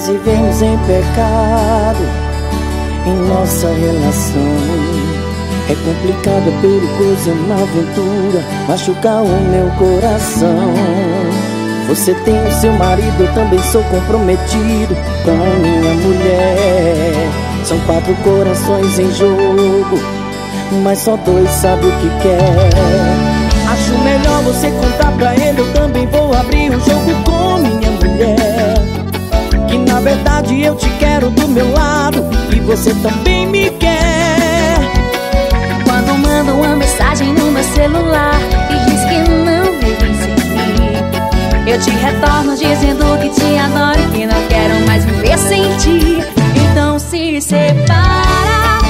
Dois vivemos em pecado. Em nossa relação. É complicado, perigoso, é uma aventura Machucar o meu coração. Você tem o seu marido, eu também sou comprometido Com a minha mulher. São quatro corações em jogo Mas só dois sabem o que quer. Acho melhor você contar pra ele Eu também vou abrir o jogo com minha mulher na verdade eu te quero do meu lado E você também me quer. Quando manda uma mensagem no meu celular E diz que não vive sem mim Eu te retorno dizendo que te adoro E que não quero mais viver sem ti. Então se separa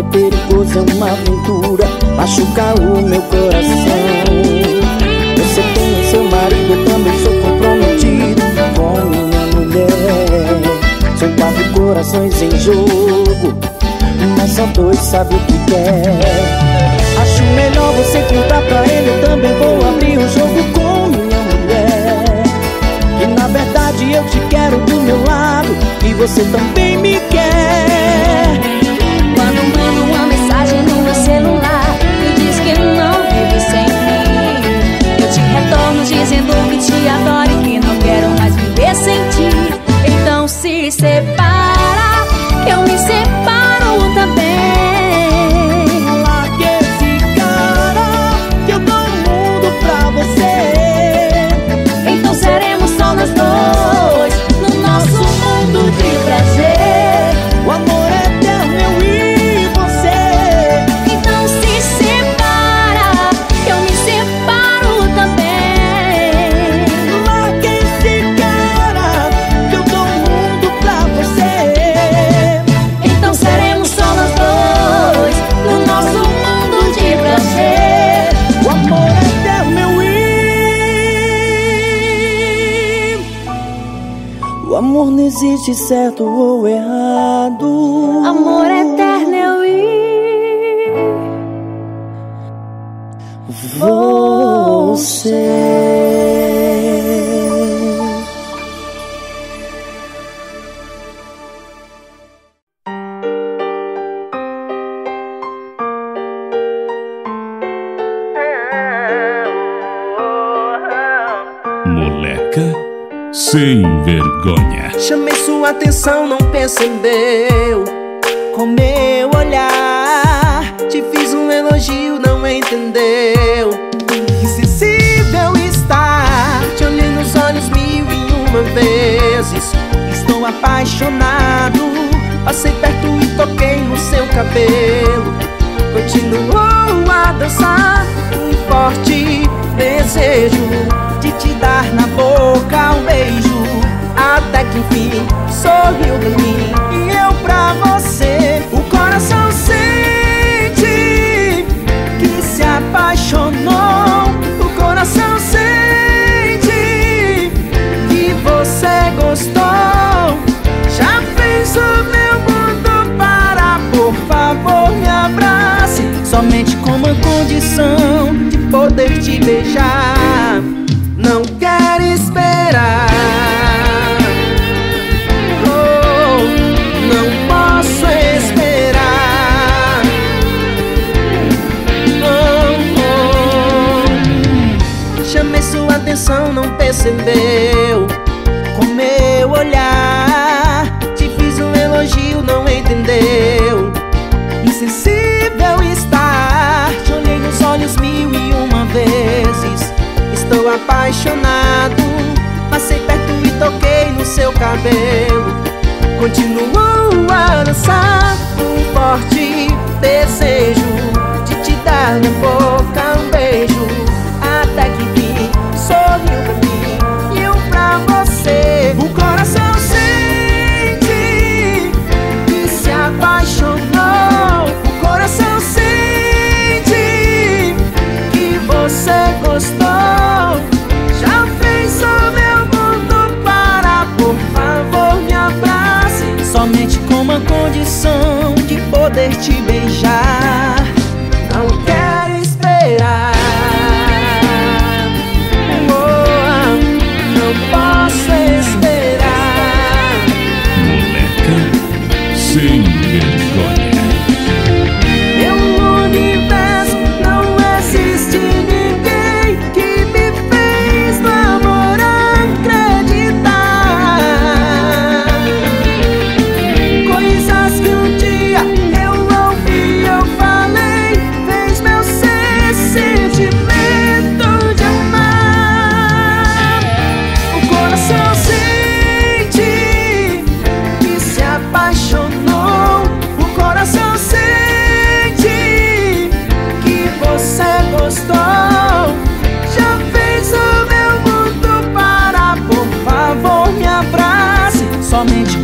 é perigoso, é uma aventura. Machucar o meu coração. Você tem seu marido, eu também sou comprometido Com minha mulher. São quatro corações em jogo Mas só dois sabem o que quer. Acho melhor você contar pra ele Eu também vou abrir o jogo com minha mulher. Que na verdade eu te quero do meu lado E você também me quer uma mensagem O amor não existe certo ou errado. Amor eterno eu e Você. Moleca sem vergonha. Chamei sua atenção, não percebeu? Com meu olhar Te fiz um elogio, não entendeu? Insensível está Te olhei nos olhos mil e uma vezes. Estou apaixonado Passei perto e toquei no seu cabelo. Continuou a dançar Um forte desejo condição De poder te beijar apaixonado. Passei perto e toquei no seu cabelo. Continuou a dançar Um forte desejo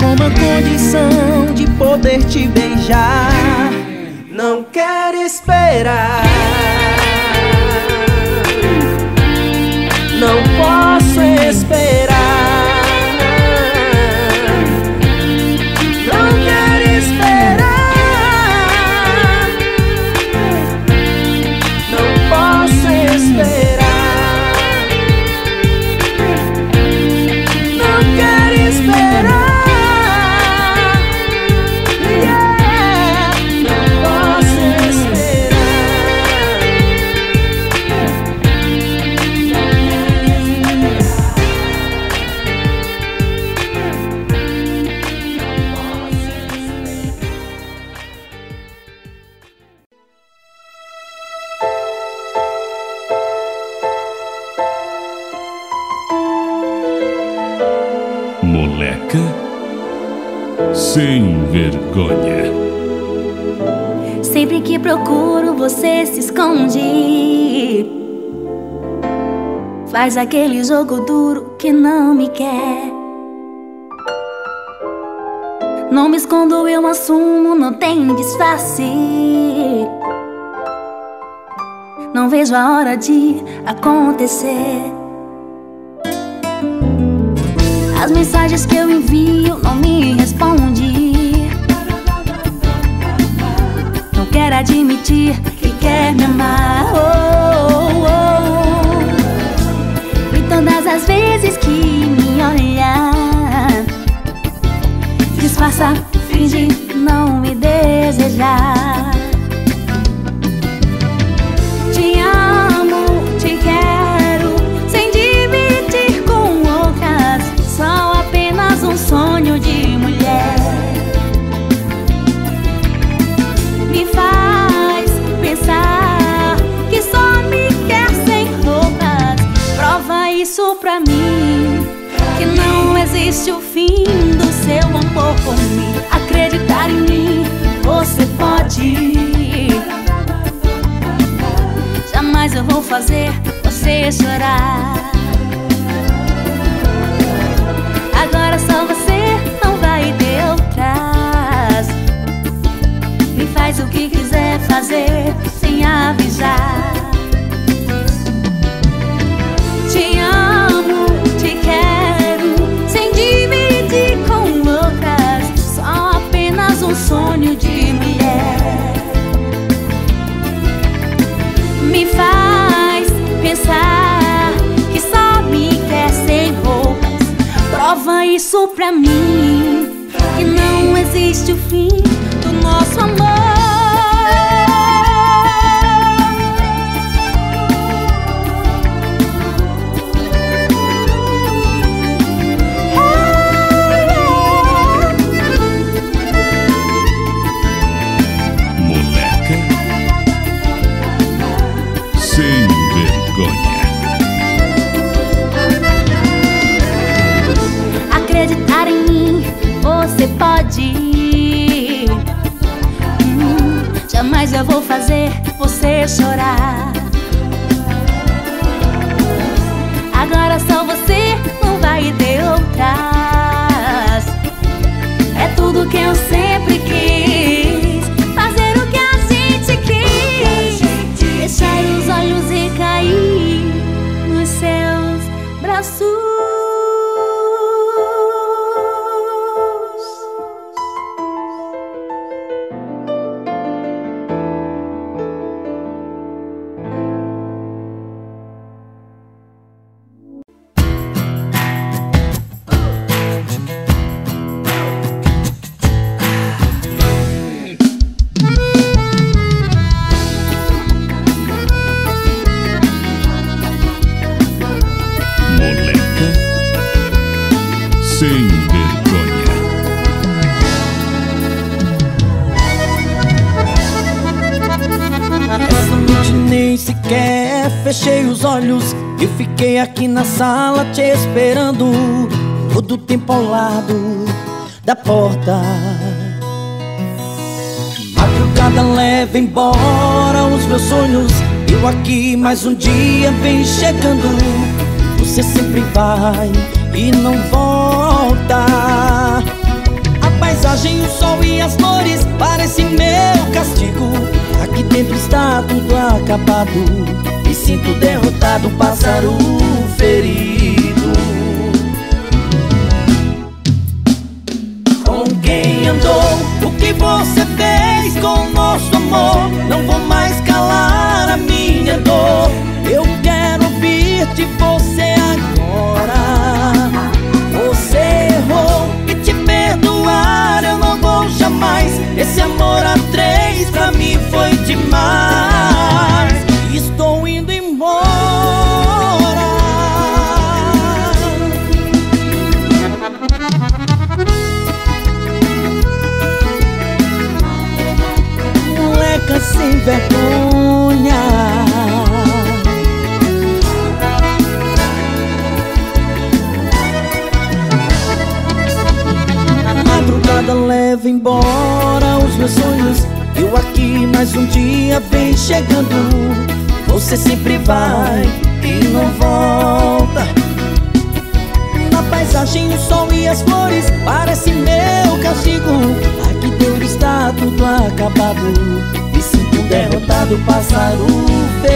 Com uma condição de poder te beijar Não quero esperar. Não posso esperar. Sem vergonha. Sempre que procuro, você se esconde. Faz aquele jogo duro que não me quer. Não me escondo, eu assumo, não tem disfarce. Não vejo a hora de acontecer. As mensagens que eu envio não me responde. Não quer admitir que quer me amar. Oh, oh, oh. E todas as vezes que me olha, disfarça, finge não me desejar. Que não existe o fim do seu amor por mim. Acreditar em mim, você pode. Jamais eu vou fazer você chorar. Agora só você não vai ter outras. Me faz o que quiser fazer sem avisar. Isso pra mim que não existe o fim Hum, jamais eu vou fazer você chorar. Agora só você não vai ter outras. Quer, fechei os olhos e fiquei aqui na sala te esperando. Todo tempo ao lado da porta. Madrugada leva embora os meus sonhos. Eu aqui mais um dia vem chegando. Você sempre vai e não volta. A paisagem, o sol e as flores Parece meu castigo Aqui dentro está tudo acabado. Me sinto derrotado, pássaro ferido. Com quem andou? O que você fez com o nosso amor? Não vou mais calar a minha dor. Eu quero ouvir de você agora. Você errou e te perdoar eu não vou jamais. Esse amor a três pra mim demais. Estou indo embora. Moleca sem vergonha. Madrugada leva embora mais um dia vem chegando Você sempre vai e não volta. Na paisagem o sol e as flores Parece meu castigo. Aqui dentro está tudo acabado. Me sinto um derrotado, pássaro ferido